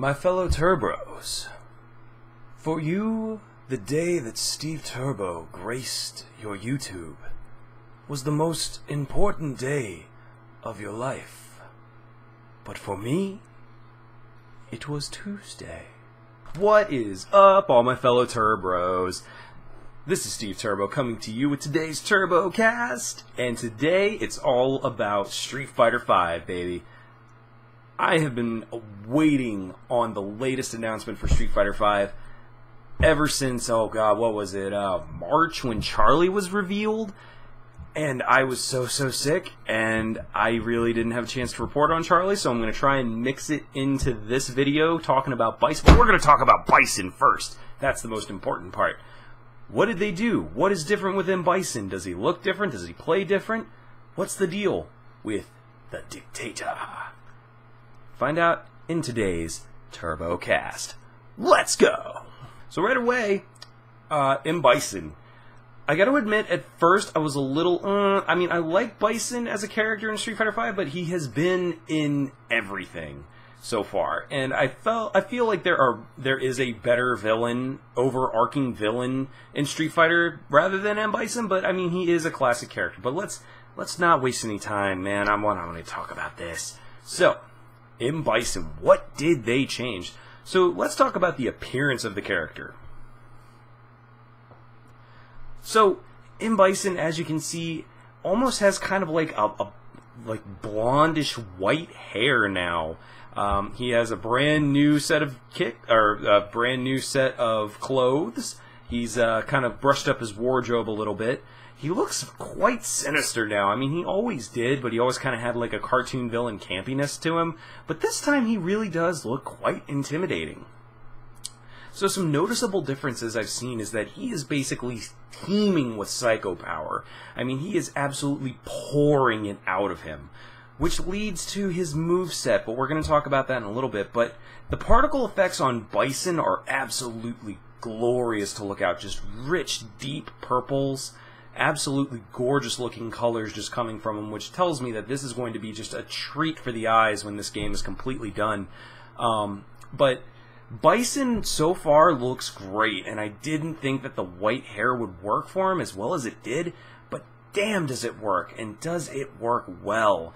My fellow Turbos, for you, the day that Steve Turbo graced your YouTube was the most important day of your life. But for me, it was Tuesday. What is up, all my fellow Turbos? This is Steve Turbo coming to you with today's TurboCast, and today it's all about Street Fighter V, baby. I have been waiting on the latest announcement for Street Fighter V ever since, oh god, what was it, uh, March when Charlie was revealed? And I was so, so sick, and I really didn't have a chance to report on Charlie, so I'm going to try and mix it into this video talking about Bison. But we're going to talk about Bison first. That's the most important part. What did they do? What is different with M. Bison? Does he look different? Does he play different? What's the deal with the dictator? Find out in today's Turbo Cast. Let's go! So right away, uh, M. Bison. I gotta admit, at first I was a little, uh, I mean, I like Bison as a character in Street Fighter V, but he has been in everything so far, and I felt I feel like there are there is a better villain, overarching villain in Street Fighter rather than M Bison. But I mean, he is a classic character. But let's let's not waste any time, man. I want I want to talk about this. So, M Bison, what did they change? So let's talk about the appearance of the character. So, M Bison, as you can see, almost has kind of like a, a like blondish white hair now. Um, he has a brand new set of kick or a brand new set of clothes. He's uh, kind of brushed up his wardrobe a little bit. He looks quite sinister now. I mean, he always did, but he always kind of had like a cartoon villain campiness to him. But this time, he really does look quite intimidating. So some noticeable differences I've seen is that he is basically teeming with psycho power. I mean, he is absolutely pouring it out of him which leads to his move set, but we're going to talk about that in a little bit. But the particle effects on Bison are absolutely glorious to look at. Just rich, deep purples, absolutely gorgeous looking colors just coming from him, which tells me that this is going to be just a treat for the eyes when this game is completely done. Um, but Bison so far looks great, and I didn't think that the white hair would work for him as well as it did, but damn does it work, and does it work well.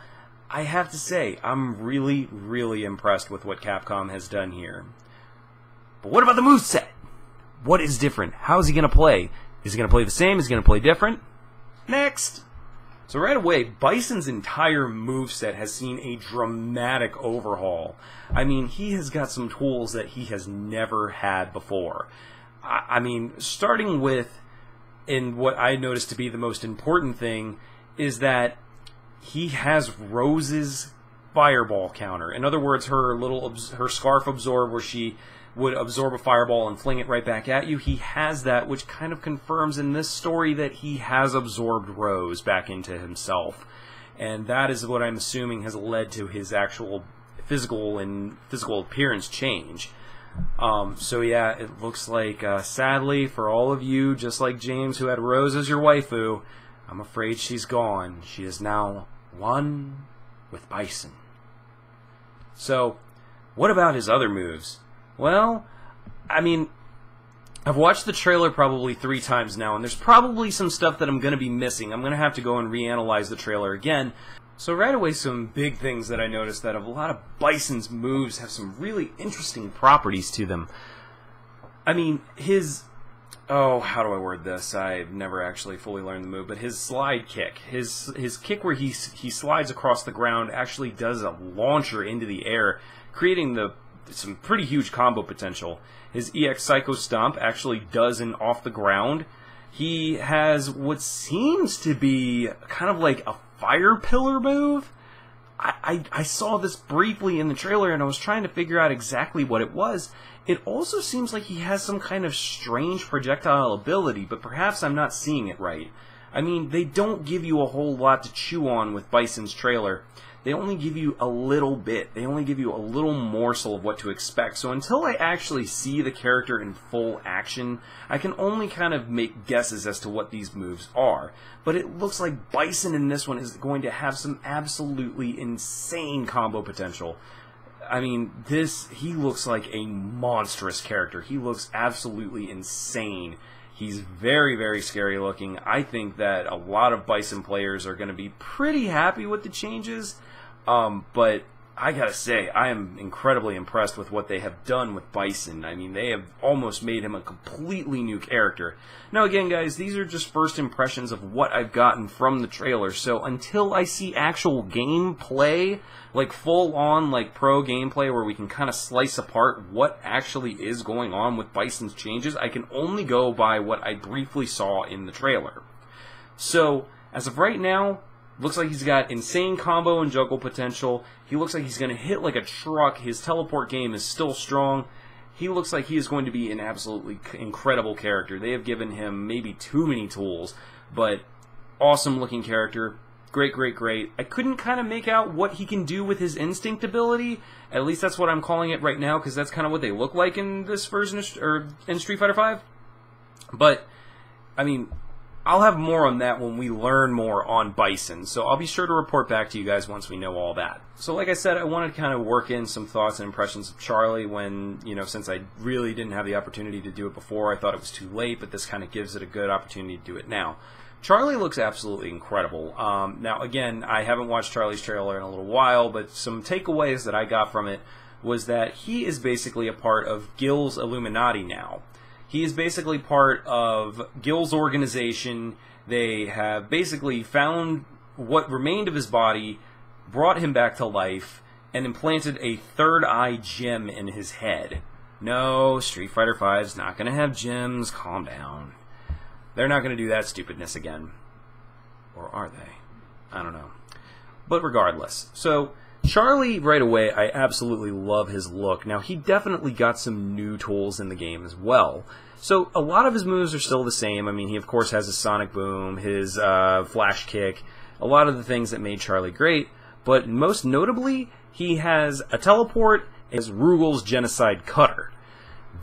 I have to say, I'm really, really impressed with what Capcom has done here. But what about the moveset? What is different? How is he going to play? Is he going to play the same? Is he going to play different? Next! So right away, Bison's entire moveset has seen a dramatic overhaul. I mean, he has got some tools that he has never had before. I, I mean, starting with, in what I noticed to be the most important thing, is that he has Rose's fireball counter. In other words, her little her scarf absorb where she would absorb a fireball and fling it right back at you. He has that, which kind of confirms in this story that he has absorbed Rose back into himself, and that is what I'm assuming has led to his actual physical and physical appearance change. Um, so yeah, it looks like uh, sadly for all of you, just like James, who had Rose as your waifu, I'm afraid she's gone. She is now one with Bison. So, what about his other moves? Well, I mean, I've watched the trailer probably three times now, and there's probably some stuff that I'm going to be missing. I'm going to have to go and reanalyze the trailer again. So right away, some big things that I noticed that a lot of Bison's moves have some really interesting properties to them. I mean, his oh, how do I word this? I've never actually fully learned the move, but his slide kick, his his kick where he he slides across the ground, actually does a launcher into the air, creating the some pretty huge combo potential. His EX Psycho Stomp actually does an off the ground. He has what seems to be kind of like a fire pillar move. I, I, I saw this briefly in the trailer and I was trying to figure out exactly what it was it also seems like he has some kind of strange projectile ability, but perhaps I'm not seeing it right. I mean, they don't give you a whole lot to chew on with Bison's trailer. They only give you a little bit. They only give you a little morsel of what to expect. So until I actually see the character in full action, I can only kind of make guesses as to what these moves are. But it looks like Bison in this one is going to have some absolutely insane combo potential. I mean, this he looks like a monstrous character. He looks absolutely insane. He's very, very scary looking. I think that a lot of Bison players are going to be pretty happy with the changes. Um, but I gotta say, I am incredibly impressed with what they have done with Bison. I mean, they have almost made him a completely new character. Now, again, guys, these are just first impressions of what I've gotten from the trailer, so until I see actual gameplay, like full on, like pro gameplay where we can kind of slice apart what actually is going on with Bison's changes, I can only go by what I briefly saw in the trailer. So, as of right now, Looks like he's got insane combo and juggle potential. He looks like he's going to hit like a truck. His teleport game is still strong. He looks like he is going to be an absolutely incredible character. They have given him maybe too many tools, but awesome looking character. Great, great, great. I couldn't kind of make out what he can do with his instinct ability. At least that's what I'm calling it right now, because that's kind of what they look like in this version of, or in Street Fighter V. But I mean, I'll have more on that when we learn more on Bison, so I'll be sure to report back to you guys once we know all that. So like I said, I wanted to kind of work in some thoughts and impressions of Charlie when, you know, since I really didn't have the opportunity to do it before, I thought it was too late, but this kind of gives it a good opportunity to do it now. Charlie looks absolutely incredible. Um, now, again, I haven't watched Charlie's trailer in a little while, but some takeaways that I got from it was that he is basically a part of Gill's Illuminati now. He is basically part of Gill's organization. They have basically found what remained of his body, brought him back to life, and implanted a third eye gem in his head. No, Street Fighter is not going to have gems. Calm down. They're not going to do that stupidness again. Or are they? I don't know. But regardless, so Charlie, right away, I absolutely love his look. Now, he definitely got some new tools in the game as well. So, a lot of his moves are still the same. I mean, he, of course, has his Sonic Boom, his uh, Flash Kick, a lot of the things that made Charlie great. But most notably, he has a teleport as Rugal's Genocide Cutter.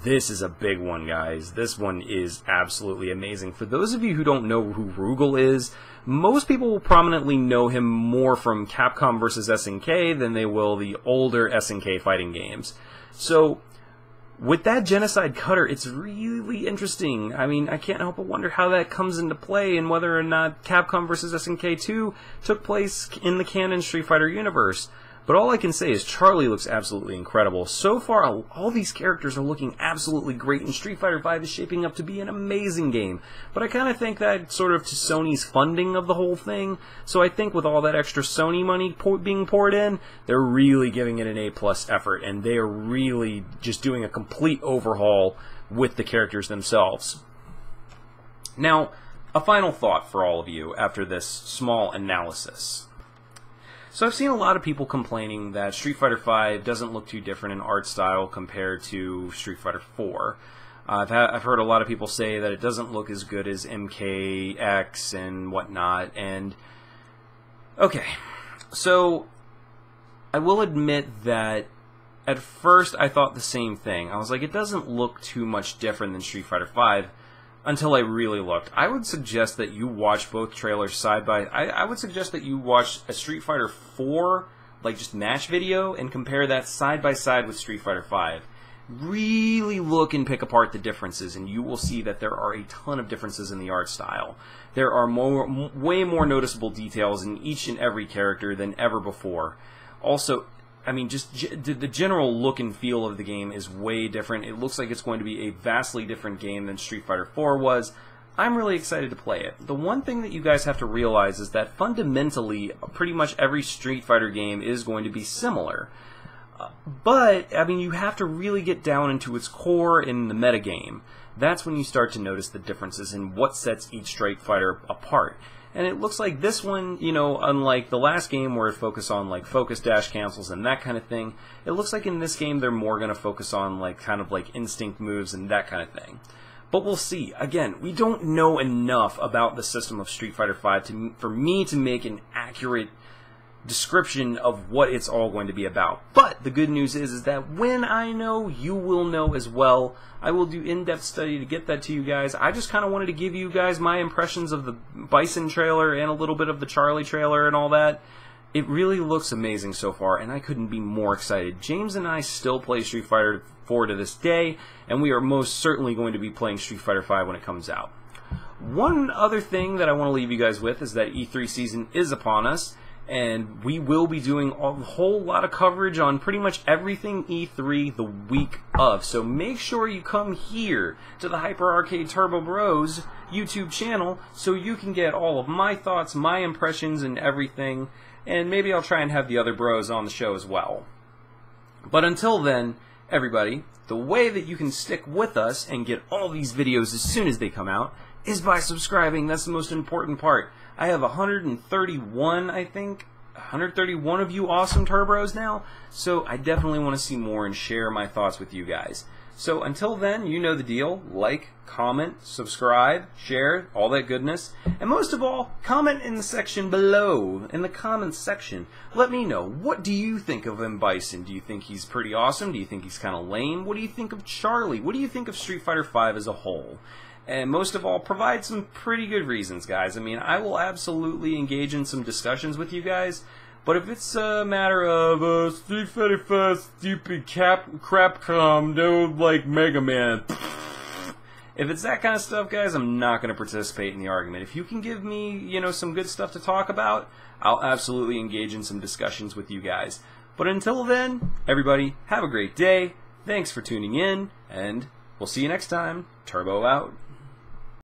This is a big one, guys. This one is absolutely amazing. For those of you who don't know who Rugal is, most people will prominently know him more from Capcom vs. SNK than they will the older SNK fighting games. So, with that genocide cutter, it's really interesting. I mean, I can't help but wonder how that comes into play and whether or not Capcom vs. SNK 2 took place in the canon Street Fighter universe. But all I can say is Charlie looks absolutely incredible. So far, all these characters are looking absolutely great, and Street Fighter V is shaping up to be an amazing game. But I kind of think that sort of to Sony's funding of the whole thing. So I think with all that extra Sony money pour being poured in, they're really giving it an A plus effort, and they are really just doing a complete overhaul with the characters themselves. Now, a final thought for all of you after this small analysis. So I've seen a lot of people complaining that Street Fighter V doesn't look too different in art style compared to Street Fighter 4. Uh, I've, ha- I've heard a lot of people say that it doesn't look as good as MKX and whatnot. And okay, so I will admit that at first I thought the same thing. I was like, it doesn't look too much different than Street Fighter V until I really looked. I would suggest that you watch both trailers side by. I, I would suggest that you watch a Street Fighter 4 like just match video and compare that side by side with Street Fighter 5. Really look and pick apart the differences, and you will see that there are a ton of differences in the art style. There are more, way more noticeable details in each and every character than ever before. Also, I mean, just the general look and feel of the game is way different. It looks like it's going to be a vastly different game than Street Fighter 4 was. I'm really excited to play it. The one thing that you guys have to realize is that fundamentally, pretty much every Street Fighter game is going to be similar. But, I mean, you have to really get down into its core in the metagame. That's when you start to notice the differences in what sets each Street Fighter apart. And it looks like this one, you know, unlike the last game where it focused on like focus dash cancels and that kind of thing, it looks like in this game they're more going to focus on like kind of like instinct moves and that kind of thing. But we'll see. Again, we don't know enough about the system of Street Fighter V to, for me to make an accurate description of what it's all going to be about. But the good news is, is that when I know, you will know as well. I will do in-depth study to get that to you guys. I just kind of wanted to give you guys my impressions of the Bison trailer and a little bit of the Charlie trailer and all that. it really looks amazing so far, and I couldn't be more excited. James and I still play Street Fighter 4 to this day, and we are most certainly going to be playing Street Fighter 5 when it comes out. One other thing that I want to leave you guys with is that E3 season is upon us, and we will be doing a whole lot of coverage on pretty much everything E3 the week of. So make sure you come here to the Hyper Arcade Turbo Bros YouTube channel so you can get all of my thoughts, my impressions, and everything. And maybe I'll try and have the other bros on the show as well. But until then, everybody, the way that you can stick with us and get all these videos as soon as they come out is by subscribing. That's the most important part. I have 131, I think, 131 of you awesome Turbros now, so I definitely want to see more and share my thoughts with you guys. So until then, you know the deal. Like, comment, subscribe, share, all that goodness. And most of all, comment in the section below, in the comments section. Let me know, what do you think of M. Bison? Do you think he's pretty awesome? Do you think he's kind of lame? What do you think of Charlie? What do you think of Street Fighter V as a whole? And most of all, provide some pretty good reasons, guys. I mean, I will absolutely engage in some discussions with you guys, but if it's a matter of uh, Street Fighter 5 stupid cap crapcom, no like Mega Man. If it's that kind of stuff, guys, I'm not going to participate in the argument. If you can give me, you know, some good stuff to talk about, I'll absolutely engage in some discussions with you guys. But until then, everybody, have a great day. Thanks for tuning in, and we'll see you next time. Turbo out.